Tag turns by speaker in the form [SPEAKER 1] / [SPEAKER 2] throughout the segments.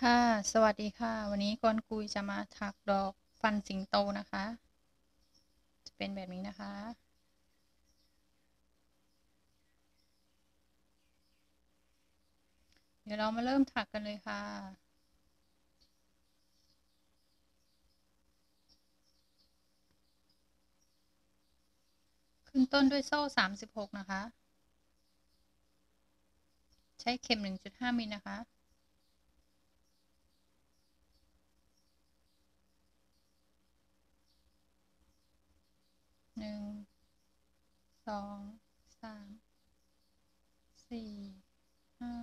[SPEAKER 1] ค่ะ สวัสดีค่ะ วันนี้กอนกุยจะมาถักดอกฟันสิงโตนะคะ จะเป็นแบบนี้นะคะ เดี๋ยวเรามาเริ่มถักกันเลยค่ะ ขึ้นต้นด้วยโซ่สามสิบหกนะคะ ใช้เข็มหนึ่งจุดห้ามิลนะคะ หนึ่งสองสามสี่ห้า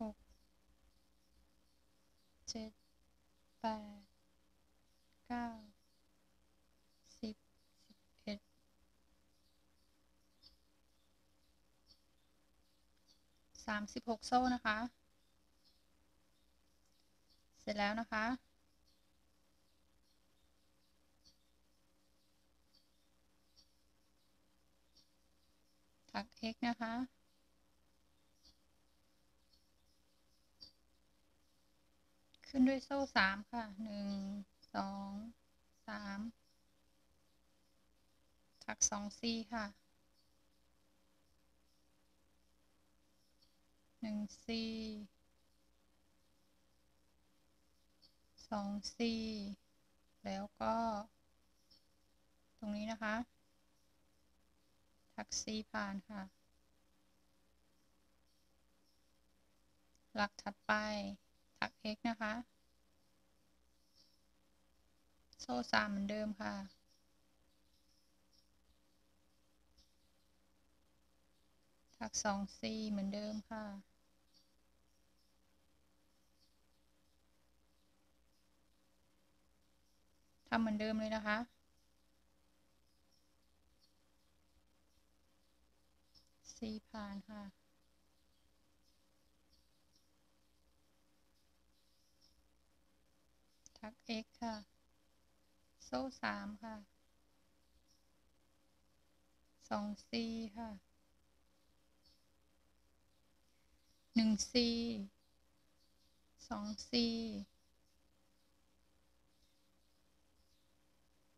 [SPEAKER 1] หกเจ็ดแปดเก้าสิบสิบเอ็ดสามสิบหกโซ่นะคะ เสร็จแล้วนะคะ ถัก x นะคะ ขึ้นด้วยโซ่สามค่ะหนึ่งสองสามถักสองซีค่ะหนึ่งซีสองซีแล้วก็ ตรงนี้นะคะ ถัก C ผ่านค่ะ หลักถัดไปถัก X นะคะ โซ่สามเหมือนเดิมค่ะ ถักสอง C เหมือนเดิมค่ะทำเหมือนเดิมเลยนะคะ ซีผ่านค่ะ ทัก x ค่ะ โซ่สามค่ะสองซีค่ะหนึ่งซีสองซี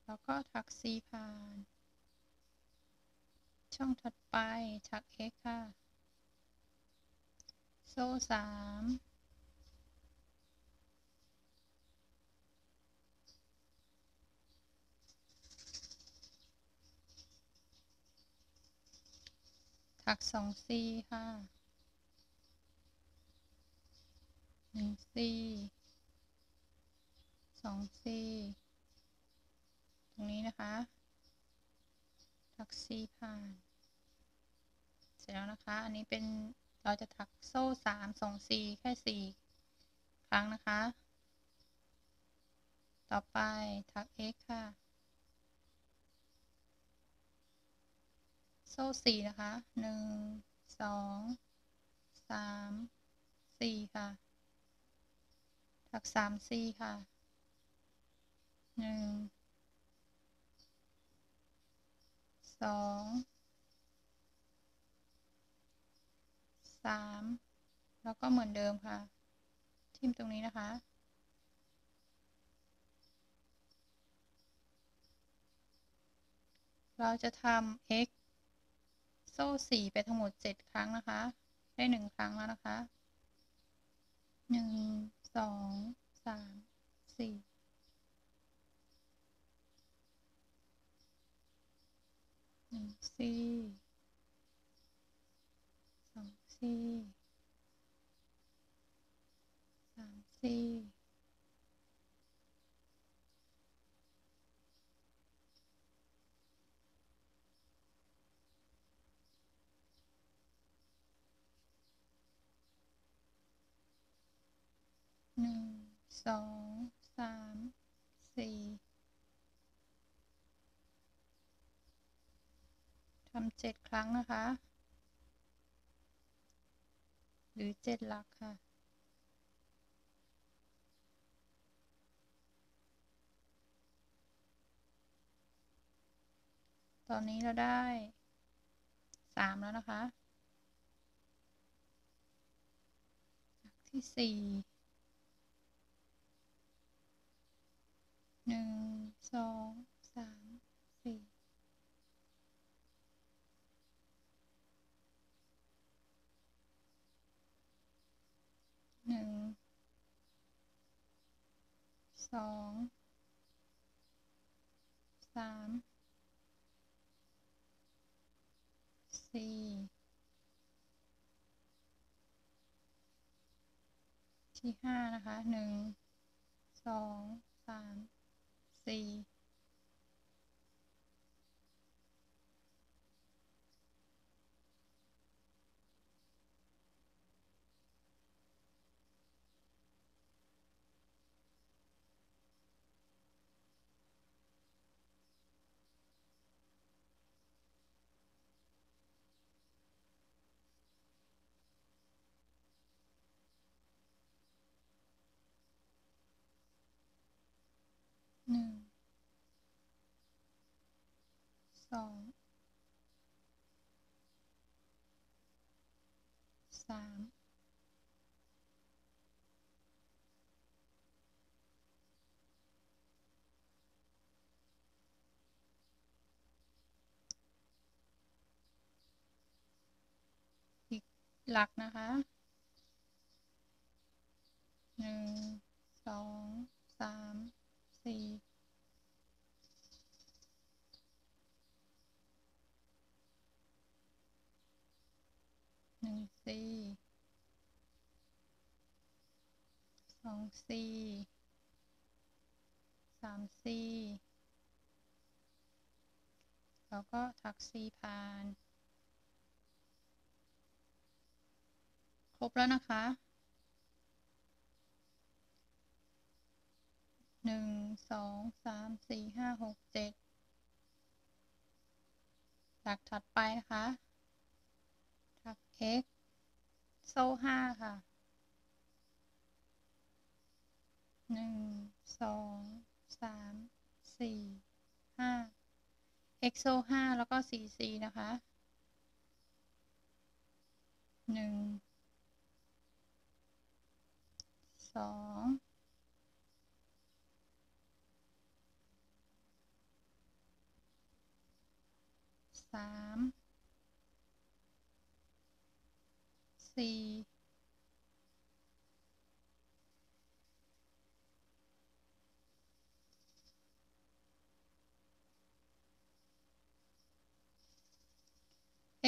[SPEAKER 1] แล้วก็ทักซีผ่าน ช่องถัดไปถัก x ค่ะ โซ่สามถักสองซีค่ะหนึ่งซีสองซีตรงนี้นะคะถักซีผ่าน ร็จแล้วนะคะ อันนี้เป็นเราจะถักโซ่สามสองสี่แค่สี่ครั้งนะคะ ต่อไปถัก x ค่ะ โซ่สี่นะคะหนึ่งสองสามสี่ค่ะ ถักสามสี่ค่ะหนึ่งสอง สามแล้วก็เหมือนเดิมค่ะ ทิมตรงนี้นะคะ เราจะทำ x โซ่สี่ไปทั้งหมดเจ็ดครั้งนะคะ ได้หนึ่งครั้งแล้วนะคะหนึ่งสองสามสี่หนึ่งสี่ สี่สามสี่หนึ่งสองสามสี่ทำเจ็ดครั้งนะคะ หรือเจ็ดหลักค่ะ ตอนนี้เราได้สามแล้วนะคะ หลักที่สี่หนึ่งสอง หนึ่งสองสามสี่ที่ห้านะคะหนึ่งสองสามสี่ หนึ่งสองสามอีกหลักนะคะหนึ่งสองสาม สี่หนึ่งสี่สองสี่สามสี่แล้วก็ทักสี่ผ่าน ครบแล้วนะคะ หนึ่งสองสามสี่ห้าหกเจ็ดหลักถัดไปนะคะถัก x โซ่ห้าค่ะหนึ่งสองสามสี่ห้า x โซ่ห้าแล้วก็สี่สี่นะคะหนึ่งสอง สามสี่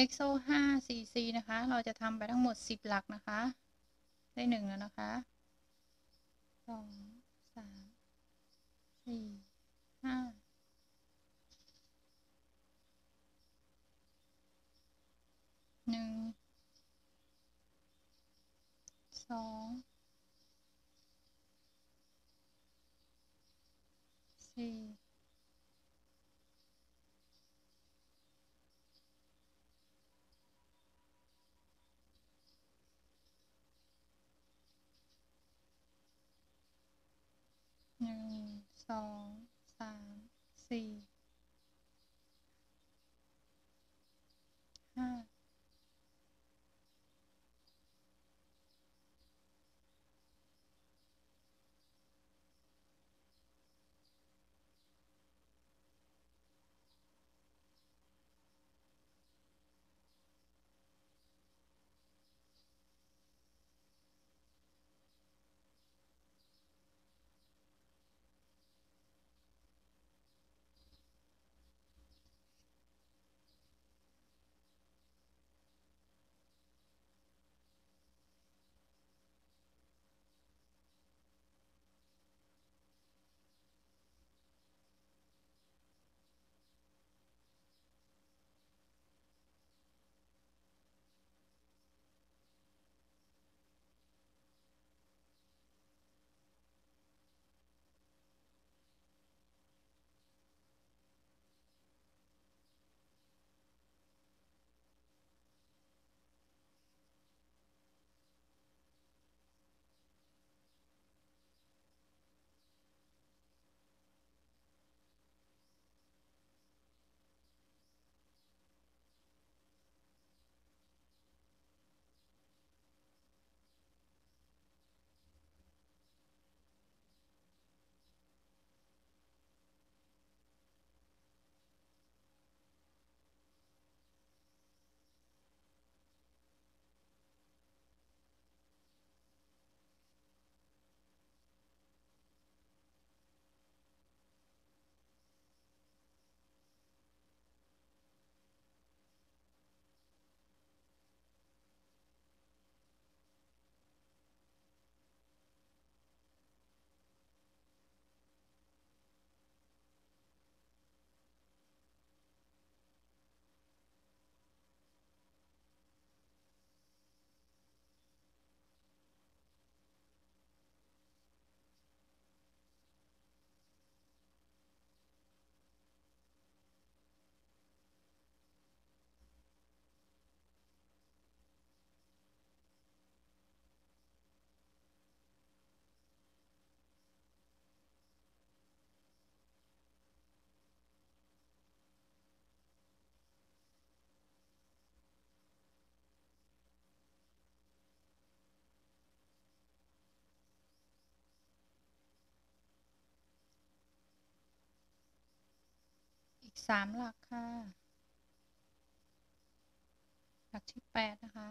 [SPEAKER 1] EXO ห้า 4C นะคะ เราจะทำไปทั้งหมด10หลักนะคะ ได้หนึ่งแล้วนะคะสองสามสี่ห้า หนึ่งสองสี่หนึ่งสองสามสี่ อีกสามหลักค่ะ หลักที่แปดนะคะ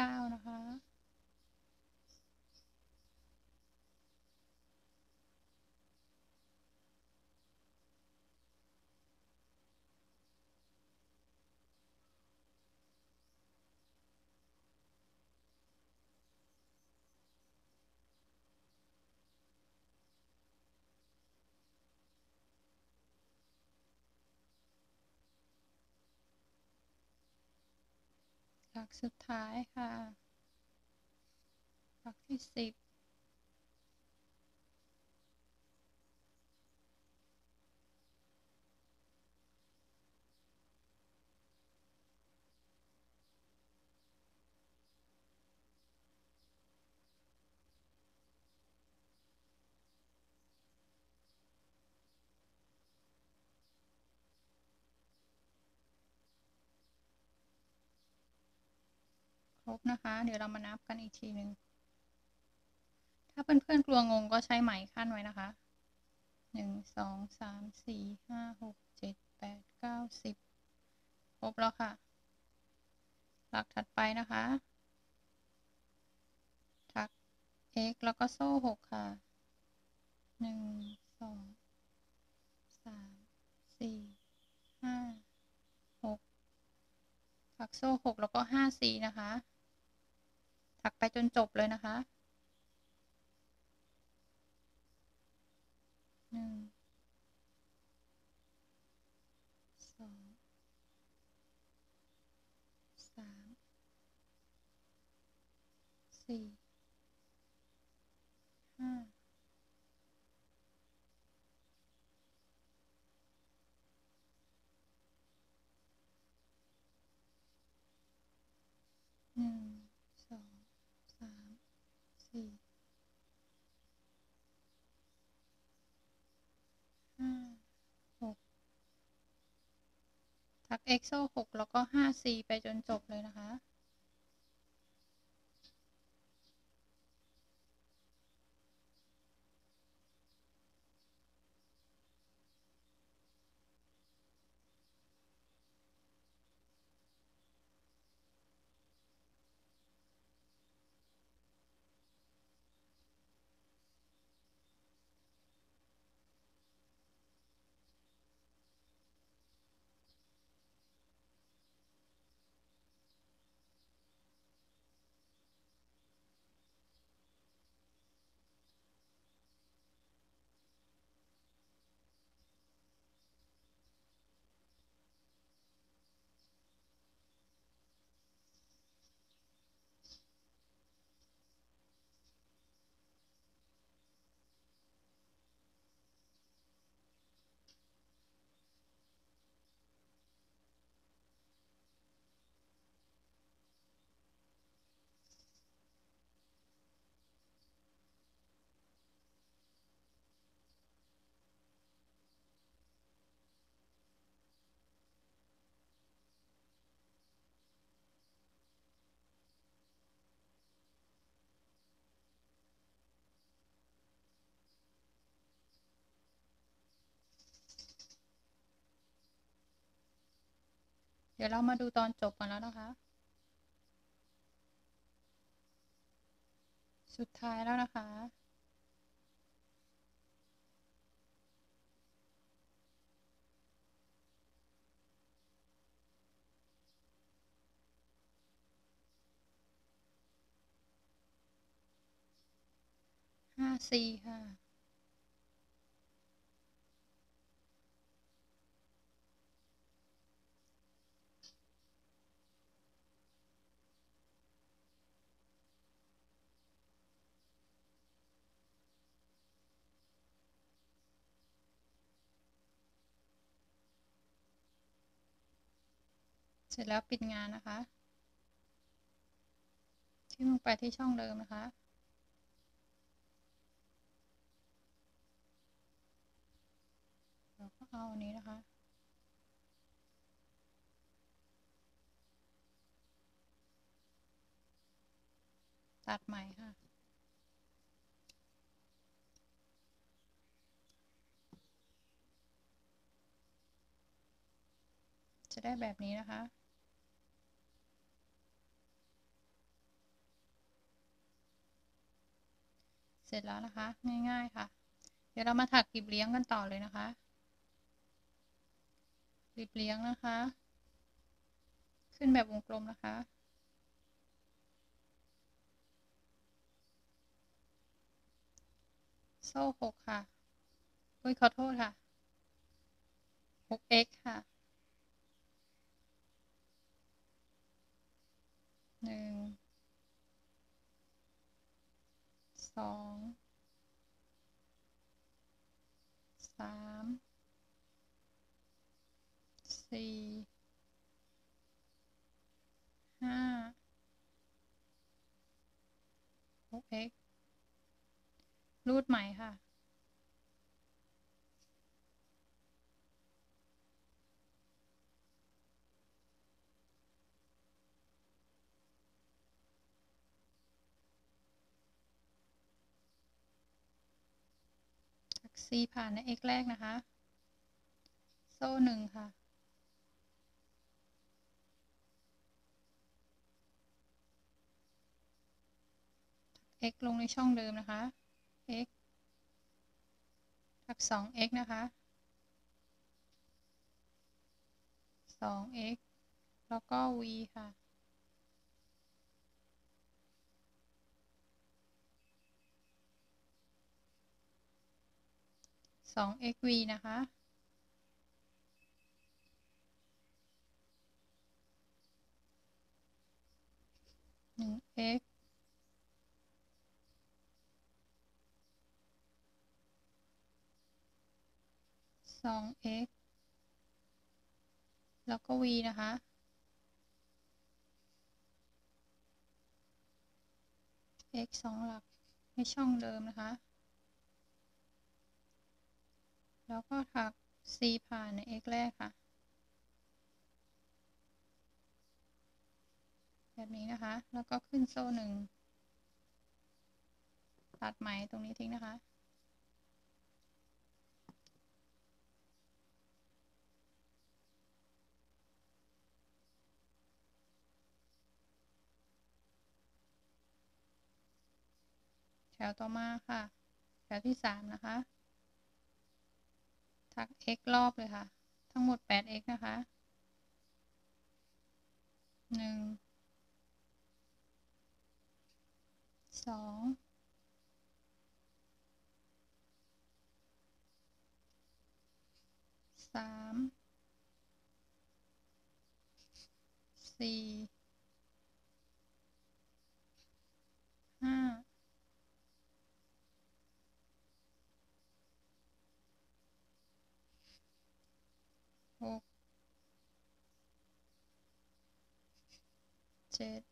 [SPEAKER 1] เก้านะคะ กสุดท้ายค่ะ หลักที่สิบ บนะคะ เดี๋ยวเรามานับกันอีกทีหนึ่งถ้าเพื่อนๆกลัวงงก็ใช้ไหมขั้นไว้นะคะหนึ่งสองสามสี่ห้าหกเจ็ดแปดเก้าสิบครบแล้วค่ะ หลักถัดไปนะคะถัก x แล้วก็โซ่หกค่ะหนึ่งสองสามสี่ห้าหกถักโซ่หกแล้วก็ห้าสีนะคะ ถักไปจนจบเลยนะคะหนึ่งสองสามสี่ห้าหนึ่ง สอง สาม สี่ ห้า หก ทัก EXO หกแล้วก็ห้า C ไปจนจบเลยนะคะ ดี๋ยวเรามาดูตอนจบกันแล้วนะคะ สุดท้ายแล้วนะคะ ห้าสี่ค่ะ ร็จแล้วปิดงานนะคะทิ้งลงไปที่ช่องเดิมนะคะเราก็เอาอันนี้นะคะตัดใหม่ค่ะ จะได้แบบนี้นะคะ เสร็จแล้วนะคะ ง่าย ๆ ค่ะ เดี๋ยวเรามาถักกลีบเลี้ยงกันต่อเลยนะคะกลีบเลี้ยงนะคะ ขึ้นแบบวงกลมนะคะโซ่หกค่ะอุ้ยขอโทษค่ะ 6x ค่ะ หนึ่ง ส องสามสี่ห้า 6x รูดใหม่ค่ะ C ผ่านใน x แรกนะคะ โซ่หนึ่งค่ะ x ลงในช่องเดิมนะคะ x ถัก 2x นะคะ 2x แล้วก็ v ค่ะ 2xv นะคะ 1x 2x แล้วก็ v นะคะ x สองหลักในช่องเดิมนะคะ แล้วก็ถัก c ผ่านใน x แรกค่ะ แบบนี้นะคะ แล้วก็ขึ้นโซ่หนึ่ง ตัดไหมตรงนี้ทิ้งนะคะ แถวต่อมาค่ะ แถวที่สามนะคะ ทัก x รอบเลยค่ะ ทั้งหมด 8x นะคะ 1 2 3 4 5 จ็ด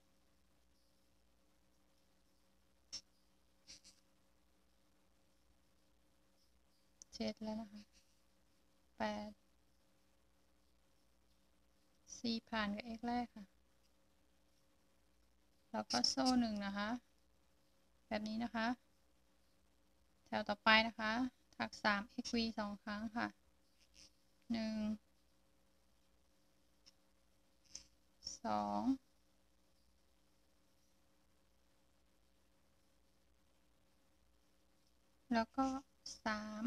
[SPEAKER 1] เจ็ดแล้วนะคะแปดสี่ผ่านกับ x แรกค่ะ แล้วก็โซ่หนึ่งนะคะ แบบนี้นะคะ แถวต่อไปนะคะ ถักสาม xv สองครั้งค่ะหนึ่งสอง แล้วก็สาม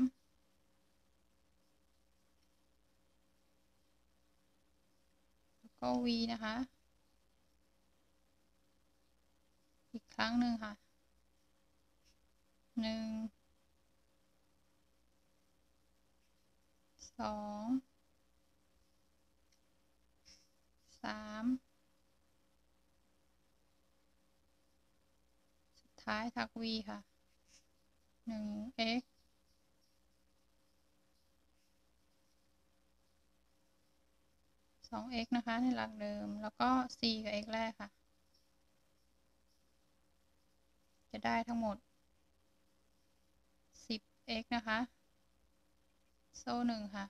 [SPEAKER 1] แล้วก็ v นะคะ อีกครั้งหนึ่งค่ะหนึ่งสองสามสุดท้ายถัก v ค่ะ หนึ่ง x ส 2x นะคะ ในหลักเดิม แล้วก็ c กับ x แรกค่ะ จะได้ทั้งหมด 10x นะคะ โซ่หนึ่งค่ะ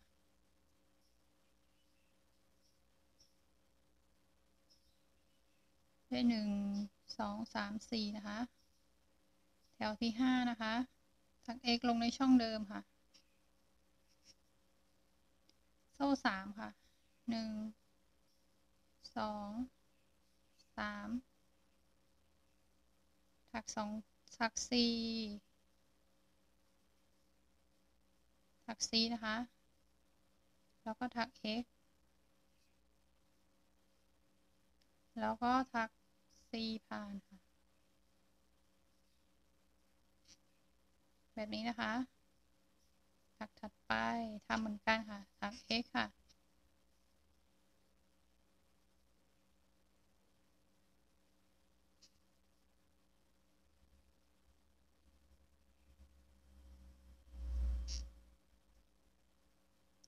[SPEAKER 1] ได้หนึ่งสองสามสี่นะคะ แถวที่ห้านะคะ ทัก x ลงในช่องเดิมค่ะ โซ่สามค่ะหนึ่งสองสามถักสองถักสี่ถัก c นะคะ แล้วก็ถัก x แล้วก็ถัก c ผ่านค่ะ แบบนี้นะคะถักถัดไปทำเหมือนกันค่ะถัก x ค่ะ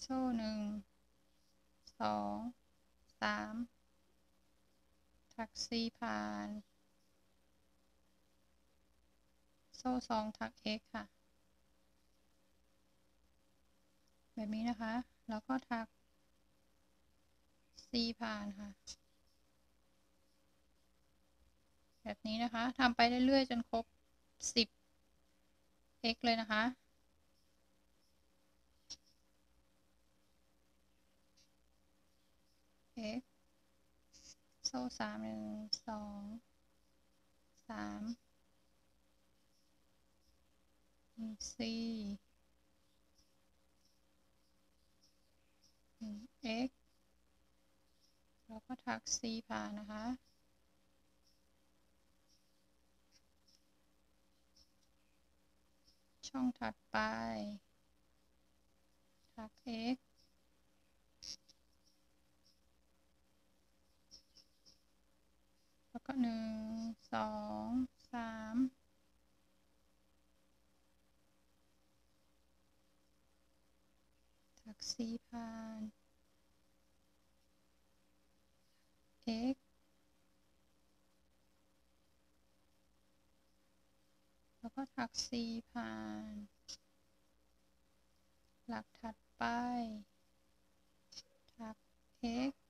[SPEAKER 1] โซ่หนึ่งสองสามถัก c ผ่าน โซ่สองถัก x ค่ะ แบบนี้นะคะ แล้วก็ถัก c ผ่านค่ะ แบบนี้นะคะทำไปเรื่อยๆ จนครบ 10 x เลยนะคะ x โซ่สามหนึ่งสองสามมี c หนึ่ง x แล้วก็ถัก c ผ่านนะคะ ช่องถัดไปถัก x แล้วก็หนึ่งสองสาม ถัก c ผ่าน x แล้วก็ถัก c ผ่าน หลักถัดไปถัก x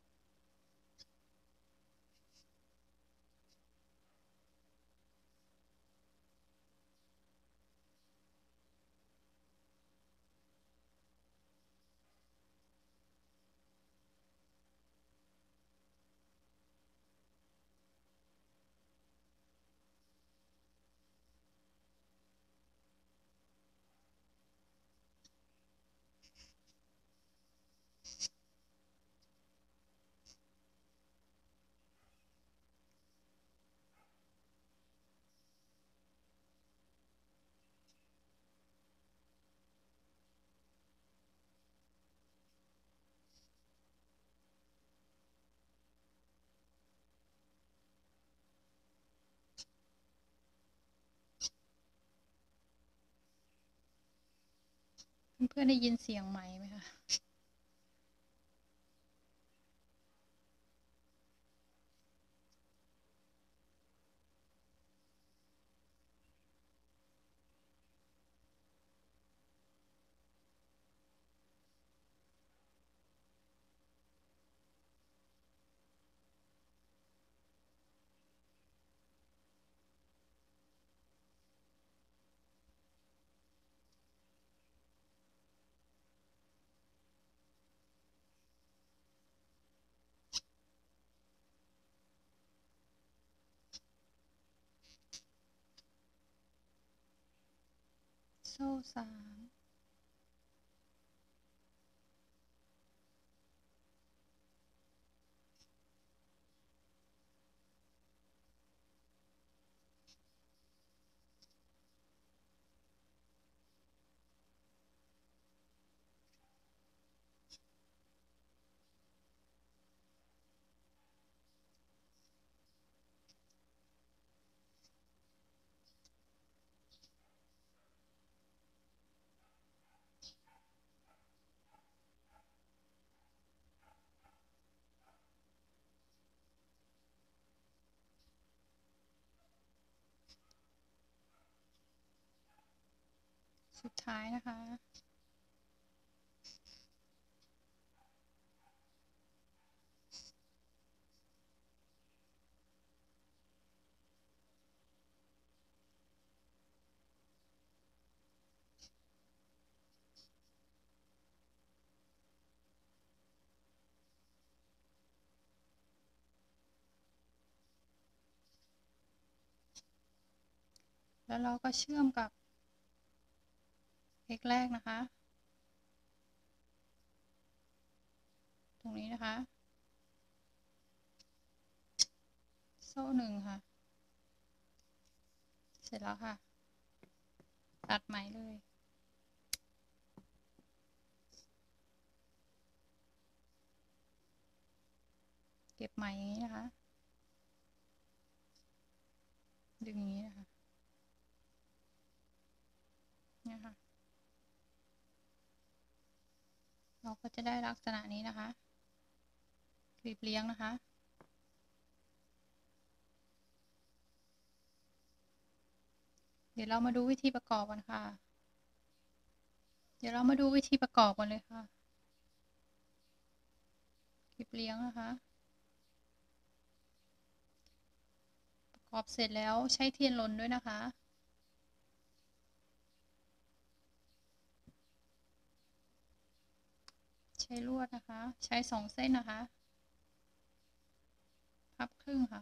[SPEAKER 1] เพื่อนได้ยินเสียงไหมไหมคะ โซ่ สุดท้ายนะคะ แล้วเราก็เชื่อมกับ x แรกนะคะ ตรงนี้นะคะ โซ่หนึ่งค่ะ เสร็จแล้วค่ะ ตัดไหมเลยเก็บไหมอย่างนี้นะคะ ดึงอย่างนี้นะคะเนี่ยค่ะ เราก็จะได้ลักษณะนี้นะคะกลีบเลี้ยงนะคะ เดี๋ยวเรามาดูวิธีประกอบกันค่ะ เดี๋ยวเรามาดูวิธีประกอบกันเลยค่ะกลีบเลี้ยงนะคะประกอบเสร็จแล้วใช้เทียนลนด้วยนะคะ ช้ลวดนะคะ ใช้สองเส้นนะคะ พับครึ่งค่ะ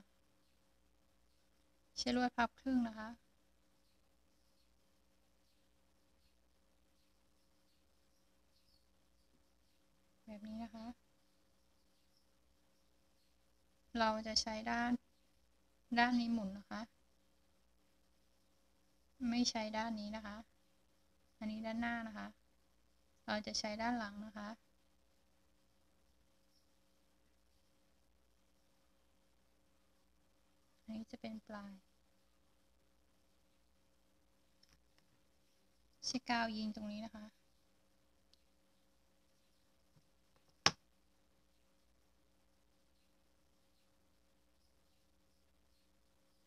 [SPEAKER 1] ใช้ลวดพับครึ่งนะคะ แบบนี้นะคะ เราจะใช้ด้านด้านนี้หมุนนะคะ ไม่ใช้ด้านนี้นะคะ อันนี้ด้านหน้านะคะ เราจะใช้ด้านหลังนะคะ นี้จะเป็นปลายใช้กาวยิงตรงนี้นะคะ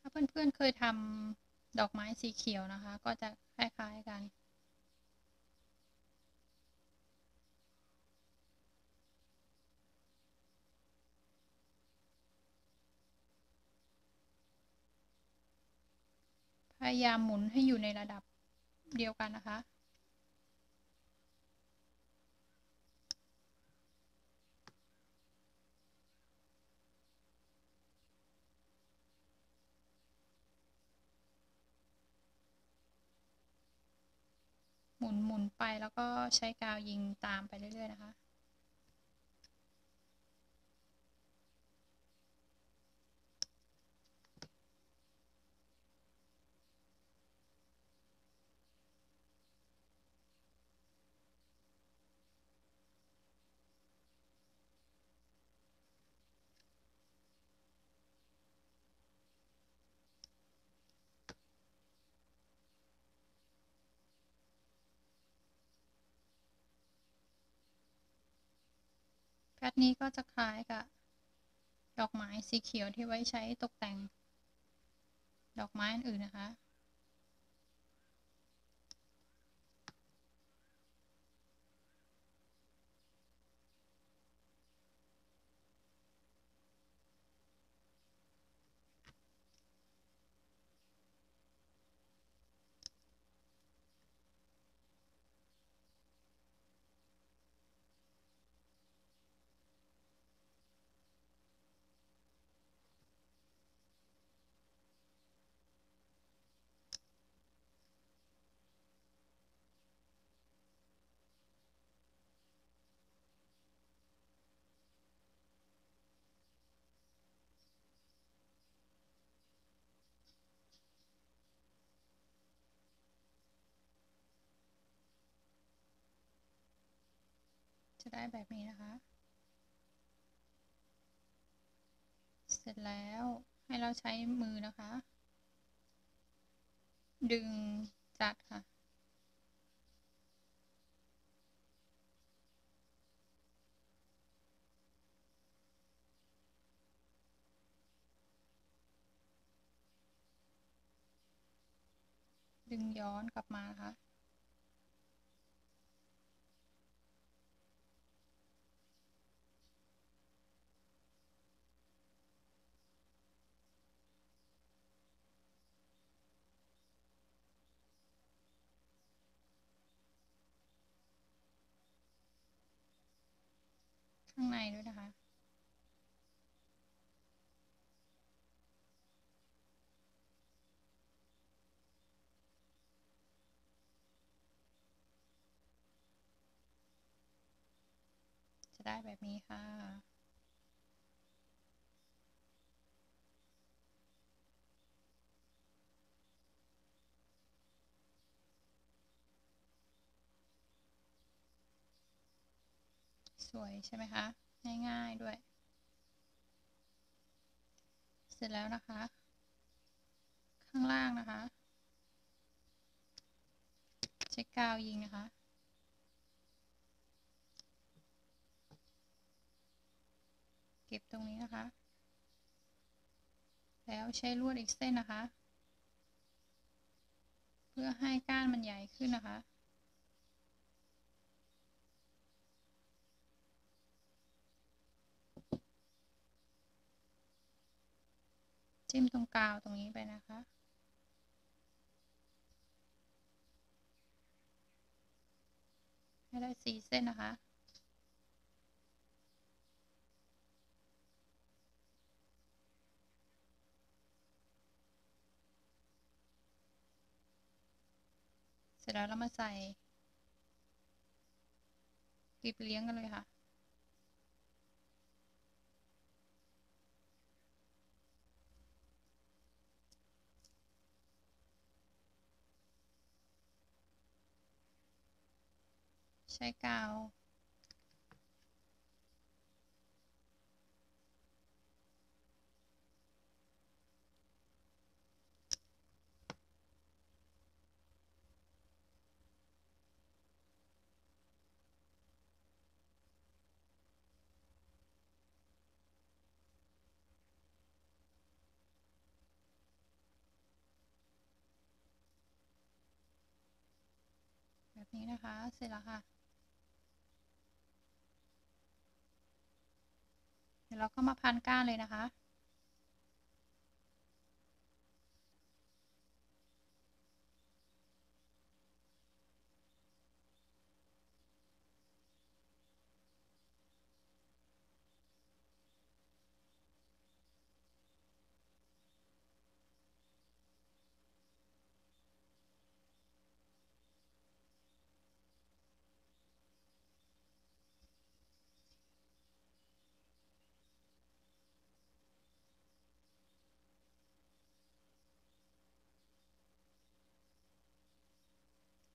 [SPEAKER 1] ถ้าเพื่อนๆเคยทำดอกไม้สีเขียวนะคะ ก็จะคล้ายๆกัน พยายามหมุนให้อยู่ในระดับเดียวกันนะคะ หมุนหมุนไปแล้วก็ใช้กาวยิงตามไปเรื่อย ๆ นะคะ แพทนี้ก็จะคล้ายกับ ดอกไม้สีเขียวที่ไว้ใช้ตกแต่ง ดอกไม้อื่นนะคะ จะได้แบบนี้นะคะ เสร็จแล้วให้เราใช้มือนะคะ ดึงจัดค่ะ ดึงย้อนกลับมานะคะ ด้วยนะคะ จะได้แบบนี้ค่ะสวยใช่ไหมคะ ง่ายๆด้วย เสร็จแล้วนะคะ ข้างล่างนะคะ เช็คกาวยิงนะคะเก็บตรงนี้นะคะ แล้วใช้ลวดอีกเส้นนะคะ เพื่อให้ก้านมันใหญ่ขึ้นนะคะ จิ้มตรงกาวตรงนี้ไปนะคะ ให้ได้สี่เส้นนะคะเสร็จแล้วเรามาใส่กลีบเลี้ยงกันเลยค่ะ ใช้กาวแบบนี้นะคะ เสร็จแล้วค่ะ เดี๋ยวเราก็มาพันก้านเลยนะคะ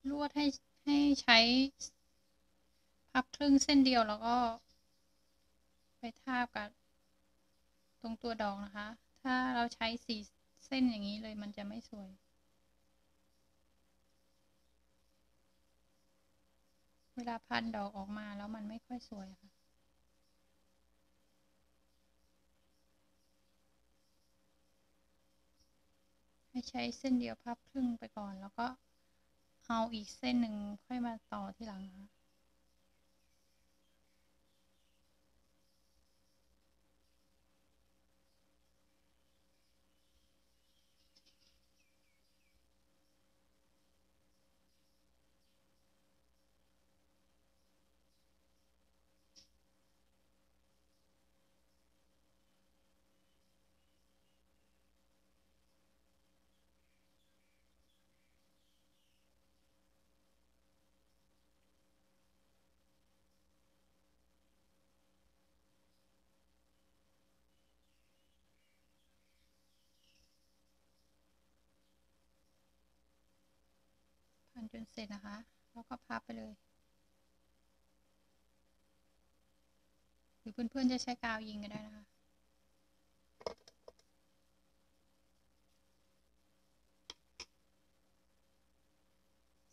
[SPEAKER 1] ลวดให้ให้ใช้พับครึ่งเส้นเดียวแล้วก็ ไปทาบกับตรงตัวดอกนะคะ ถ้าเราใช้สี่เส้นอย่างนี้เลยมันจะไม่สวยเวลาพันดอกออกมาแล้วมันไม่ค่อยสวยค่ะ ให้ใช้เส้นเดียวพับครึ่งไปก่อนแล้วก็ เอาอีกเส้นหนึ่งค่อยมาต่อที่หลังนะ จนเสร็จนะคะ แล้วก็พับไปเลย หรือเพื่อนๆจะใช้กาวยิงก็ได้นะคะ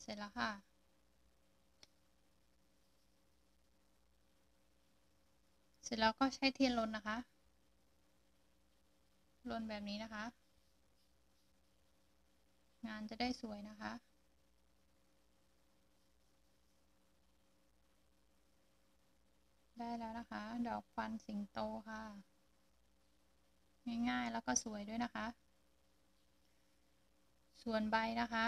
[SPEAKER 1] เสร็จแล้วค่ะ เสร็จแล้วก็ใช้เทียนลนนะคะ ลนแบบนี้นะคะ งานจะได้สวยนะคะ ได้แล้วนะคะ ดอกฟันสิงโตค่ะ ง่ายๆแล้วก็สวยด้วยนะคะ ส่วนใบนะคะ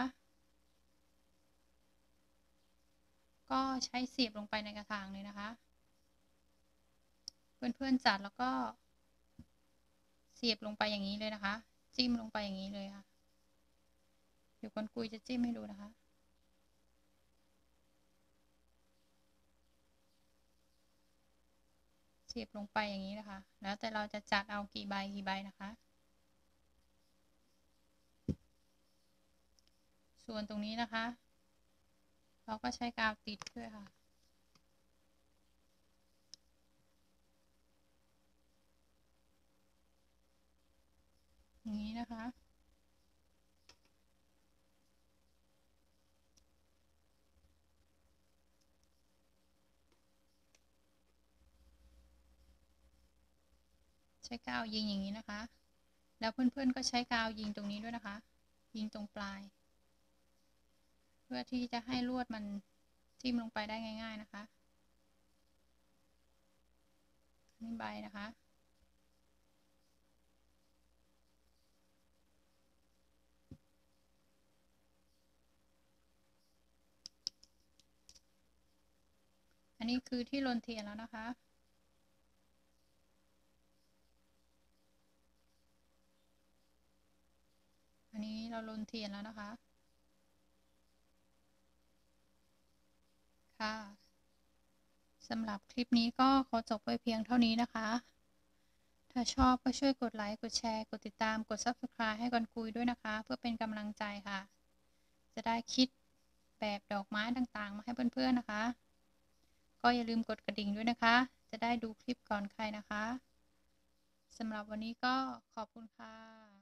[SPEAKER 1] ก็ใช้เสียบลงไปในกระถางเลยนะคะ เพื่อนๆจัดแล้วก็ เสียบลงไปอย่างนี้เลยนะคะ จิ้มลงไปอย่างนี้เลยค่ะเดี๋ยวคนกุยจะจิ้มให้ดูนะคะ สียบลงไปอย่างนี้นะคะ แล้วแต่เราจะจัดเอากี่ใบกี่ใบนะคะ ส่วนตรงนี้นะคะ เราก็ใช้กาวติดด้วยค่ะอย่างนี้นะคะ ใช้กาวยิงอย่างนี้นะคะ แล้วเพื่อนๆก็ใช้กาวยิงตรงนี้ด้วยนะคะ ยิงตรงปลาย เพื่อที่จะให้ลวดมันจิ้มลงไปได้ง่าย ๆนะคะนี่ใบนะคะอันนี้คือที่ลนเทียนแล้วนะคะ อันนี้เราลนเทียนแล้วนะคะ ค่ะสำหรับคลิปนี้ก็ขอจบไว้เพียงเท่านี้นะคะ ถ้าชอบก็ช่วยกดไลค์ กดแชร์ กดติดตาม กด Subscribe ให้กอนคุยด้วยนะคะ เพื่อเป็นกำลังใจค่ะ จะได้คิดแบบดอกไม้ต่างๆ มาให้เพื่อนๆนะคะ ก็อย่าลืมกดกระดิ่งด้วยนะคะ จะได้ดูคลิปก่อนใครนะคะสำหรับวันนี้ก็ขอบคุณค่ะ